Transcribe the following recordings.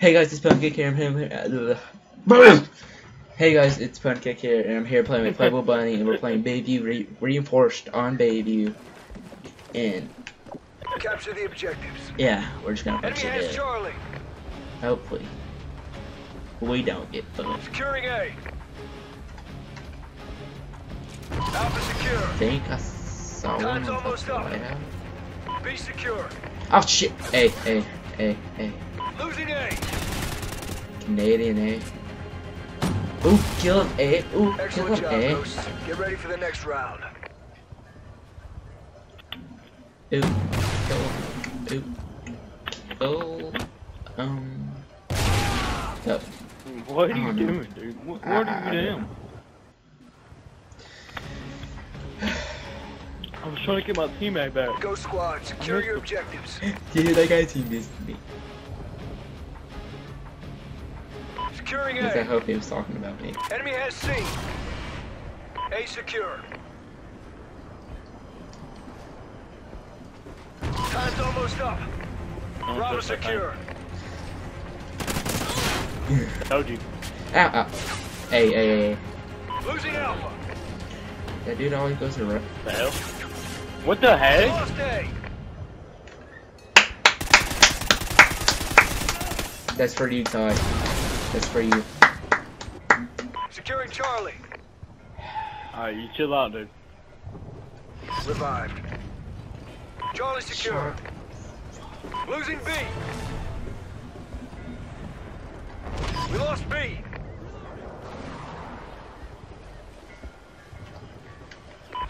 Hey guys, it's Pancake here. I'm here. uh, Hey guys, it's Pancake here, and I'm here playing with Playboy Bunny, and we're playing Bayview re Reinforced on Bayview. And Capture the objectives. yeah, we're just gonna Enemy punch it has. Charlie. Hopefully, we don't get fucked. Securing A. Alpha secure. think I saw one. Time's on almost up. White House. B secure. Oh shit! Hey, hey, hey, hey. Losing A. Canadian A. Ooh, kill him A. Ooh, kill Excellent him job, A. Ghost. Get ready for the next round. Ooh, kill him. Ooh. Oh. Um. What are you don't know. doing, dude? What, what I- I are you doing? I was trying to get my teammate back. Ghost squad, secure your objectives. Dude, that guy team missed me. Securing Because I A. hope he was talking about me. Enemy has C. A secure. Time's almost up. Don't Bravo secure. thing. Told you. Ow, ow. Hey, hey, hey. Losing Alpha. That dude always goes to run. The hell? What the heck? Lost A. That's for you, Ty. That's for you. Securing Charlie. Alright, you chill out, dude. Revived. Charlie secure. Losing B. We lost B.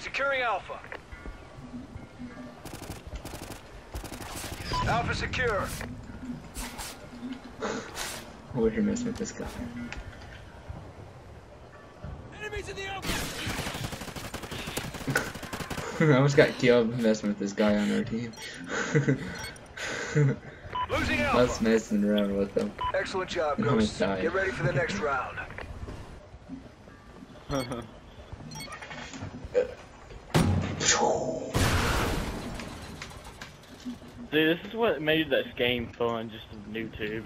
Securing Alpha. Alpha secure. We're here messing with this guy. Enemies in the open. I almost got killed messing with this guy on our team. Losing I was messing around with him. Excellent job, I'm gonna Ghost. die. Get ready for the next round. See, this is what made this game fun, just a new tube.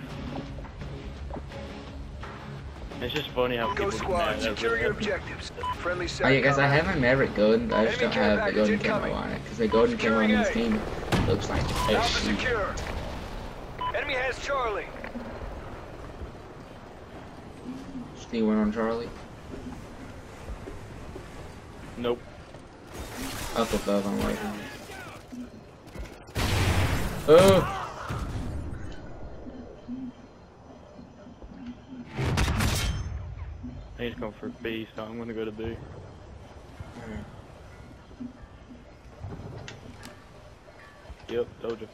It's just funny how people Ghost squad, mad secure your it. objectives. Friendly Oh set. yeah, guys, I have my Maverick Golden. I just Enemy don't have the Golden camo on it. Because the Golden camo on this A. team looks like a Alpha sheep. secure. Enemy has Charlie. See one on Charlie? Nope. Up above on White House. Oh! For B, so I'm gonna go to B. Yep, told you.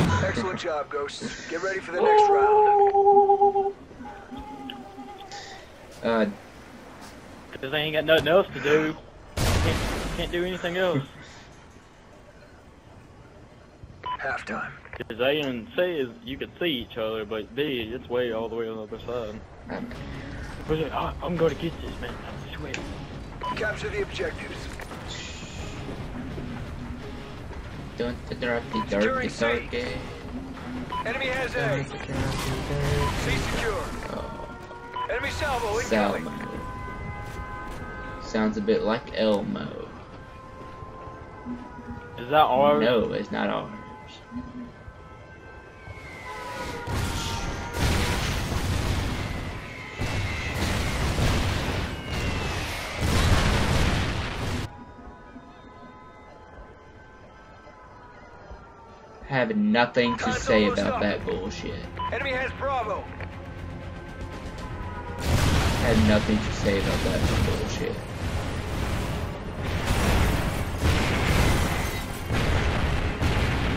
Excellent job, Ghost. Get ready for the next round. Uh, Cause I ain't got nothing else to do. Can't, can't do anything else. Halftime. Cause A and C is you can see each other, but B it's way all the way on the other side. um, like, "Oh, I'm gonna get this, man. I swear. Capture the objectives. don't interrupt the dark, the Securing C. dark game. Enemy has Don't A. interrupt the dark- C secure. Oh, Enemy salvo incoming. Salmo. Sounds a bit like Elmo. Is that R? No, it's not ours. Have nothing to say about that bullshit. Enemy has Bravo. Have nothing to say about that bullshit.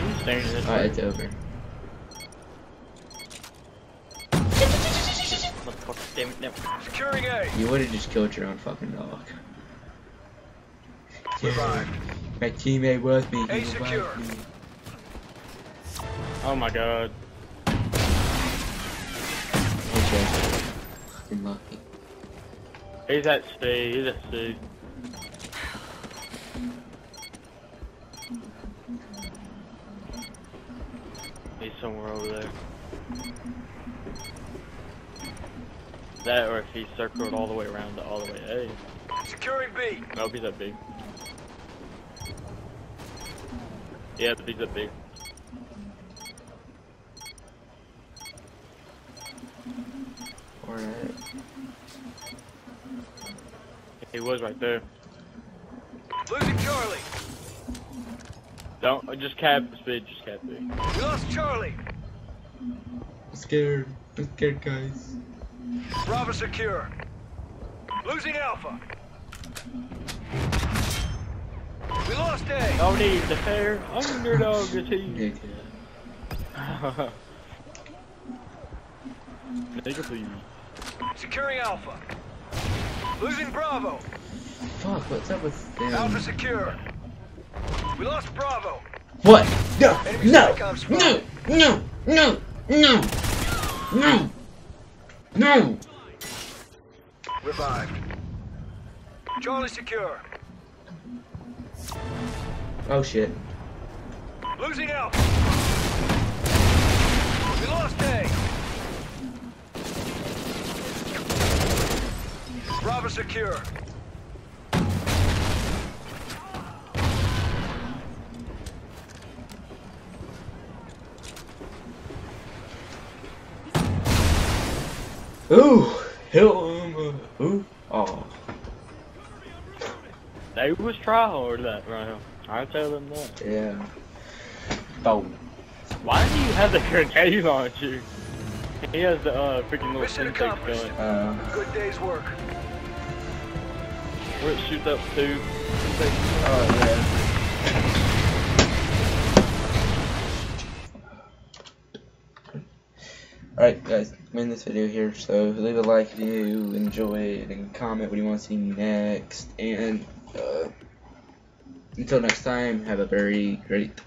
I'm staring at this. Alright, it's over. Motherfucker, damn it, no. Securing A. You would have just killed your own fucking dog. Revived. My teammate was me. A he secure. me. Oh my god. Okay. Fucking lucky. He's at C, he's at C. He's somewhere over there. That or if he circled all the way around to all the way A. Securing B. Nope, he's up big. Yep, he's up big. Alright. He was right there. Losing Charlie. Don't uh, just cap speed, just cap B. We lost Charlie. I'm scared. I'm scared, guys. Bravo secure. Losing Alpha. We lost A. No need to fair underdog is he. Yeah, Nigga, please. Securing Alpha. Losing Bravo. Fuck, what's up with them? Alpha secure. We lost Bravo. What? No! No! No! No! No! No! No! No! Revived. Charlie secure. Oh shit. Losing Alpha. We lost A. Bravo secure. Ooh! Hell, um, uh, ooh. Oh. They was try hard that round. I tell them that. Yeah. Boom. Why do you have the grenade on you? He has the uh freaking little Mission syntax accomplished. gun. Uh, Good day's work. Where oh yeah. Alright guys, I'm in this video here, so leave a like if you enjoy it and comment what you want to see next and uh, until next time, have a very great